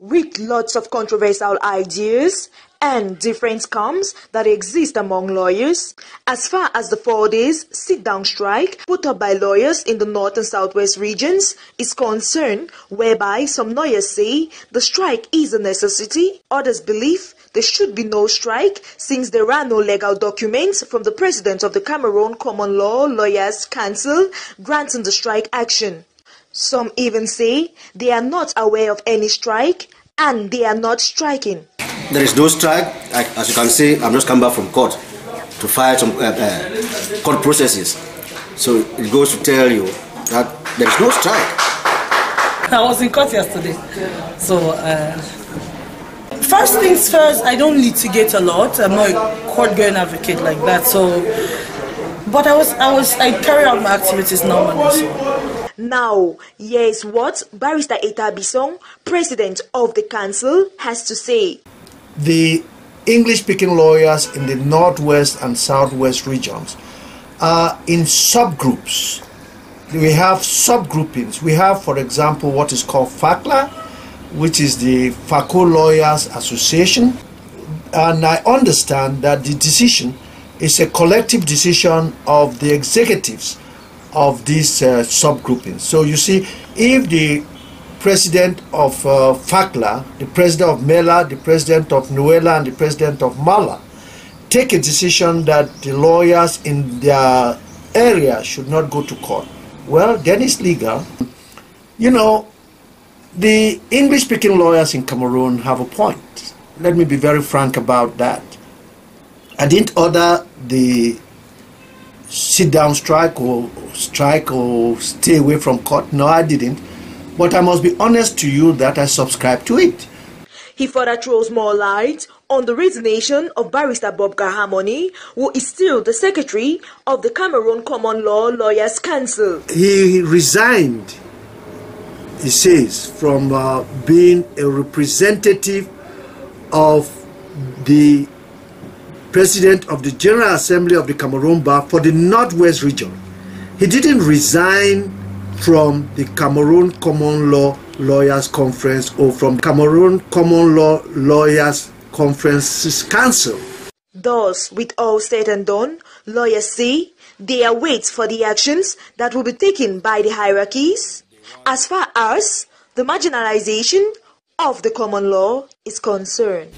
with lots of controversial ideas and different camps that exist among lawyers. As far as the four days sit down strike put up by lawyers in the north and southwest regions is concerned, whereby some lawyers say the strike is a necessity, others believe there should be no strike since there are no legal documents from the president of the Cameroon Common Law Lawyers Council granting the strike action. Some even say they are not aware of any strike and they are not striking. There is no strike. As you can see, I'm just come back from court to file some uh, uh, court processes. So it goes to tell you that there is no strike. I was in court yesterday. So, uh, first things first, I don't litigate a lot. I'm not a court going advocate like that. So, but I was, I was, I carry out my activities normally. So. Now, here's what Barrister Eta Besong, president of the council, has to say. The English speaking lawyers in the northwest and southwest regions are in subgroups. We have subgroupings. We have, for example, what is called FACLA, which is the Fako Lawyers Association. And I understand that the decision is a collective decision of the executives of these uh, subgroupings. So you see, if the president of uh, FACLA, the president of MELA, the president of NUELA, and the president of MALA take a decision that the lawyers in their area should not go to court, well, then it's legal. You know, the English speaking lawyers in Cameroon have a point. Let me be very frank about that. I didn't order the sit down strike or strike or stay away from court. No, I didn't. But I must be honest to you that I subscribe to it. He further throws more light on the resignation of Barrister Bobga Harmony, who is still the secretary of the Cameroon Common Law Lawyers Council. He resigned, he says, from uh, being a representative of the president of the General Assembly of the Cameroon Bar for the Northwest region. He didn't resign from the Cameroon Common Law Lawyers Conference or from Cameroon Common Law Lawyers Conference's Council. Thus, with all said and done, lawyers say they await for the actions that will be taken by the hierarchies as far as the marginalization of the common law is concerned.